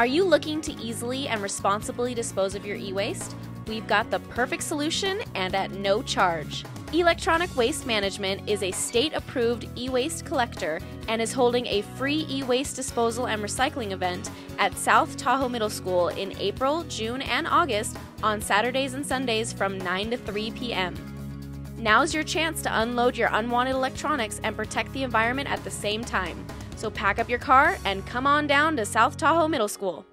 Are you looking to easily and responsibly dispose of your e waste? We've got the perfect solution and at no charge. Electronic Waste Management is a state approved e waste collector and is holding a free e waste disposal and recycling event at South Tahoe Middle School in April, June, and August on Saturdays and Sundays from 9 to 3 p.m. Now's your chance to unload your unwanted electronics and protect the environment at the same time. So pack up your car and come on down to South Tahoe Middle School.